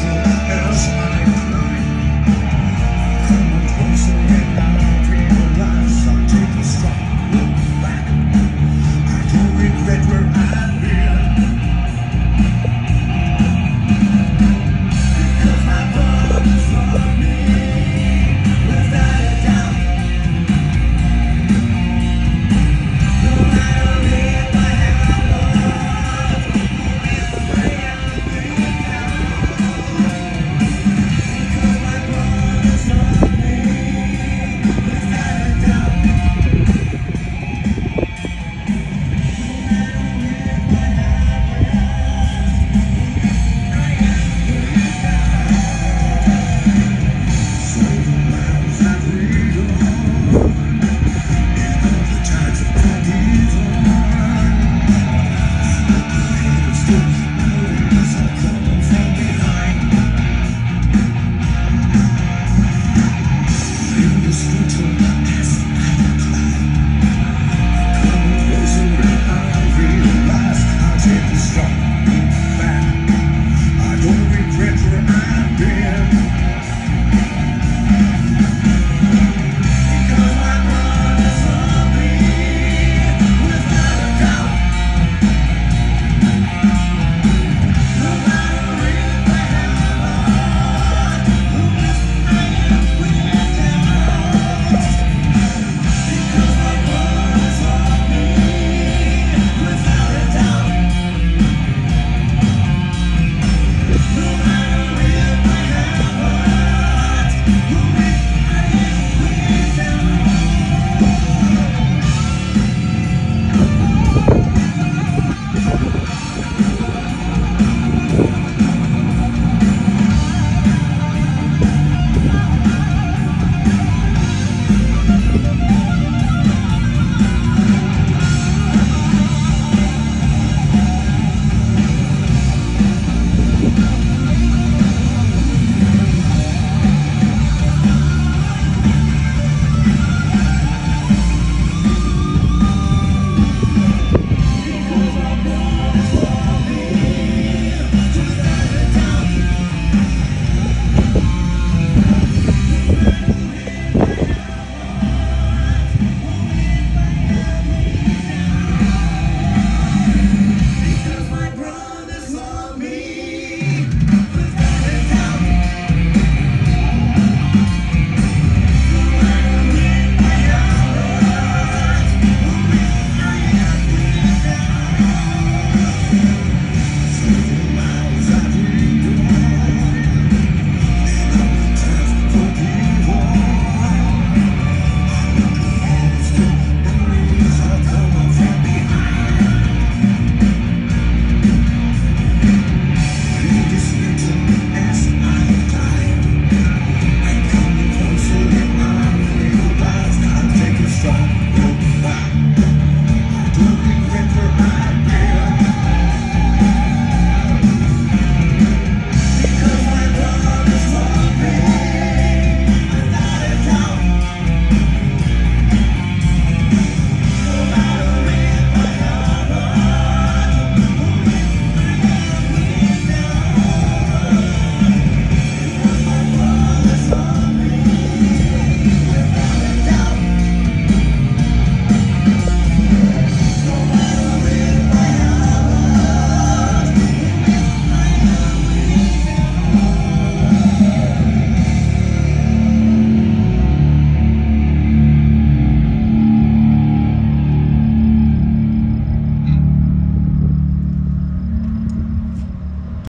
Jesus.